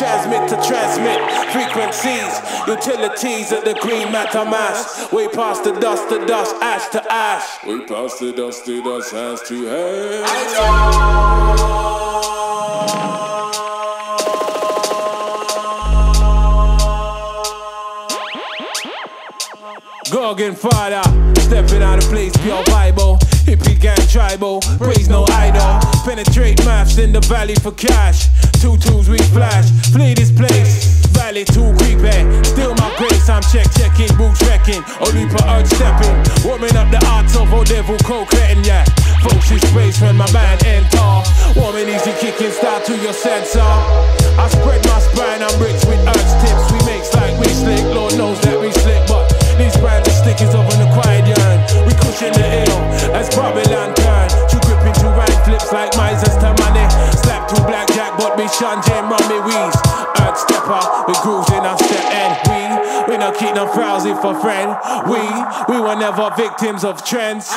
transmit to transmit frequencies, utilities of the green matter mass. We pass the dust to dust, ash to ash. We pass the dust to dust, ash to ash. Gorgon Father, stepping out of place, pure Bible, hippie gang tribal, praise no idol. Penetrate maps in the valley for cash. Two tools we flash, flee this place. Valley too creepy, still my grace. I'm check checking, boots wrecking. Only for earth stepping, warming up the arts of old devil co-cretting, yeah. Folks space when my band enter. Warming easy kicking style to your sensor. I Jim Rummy Wees. Earth stepper, we grooves in our step and we, we not keep no frowsy for friend. We, we were never victims of trends.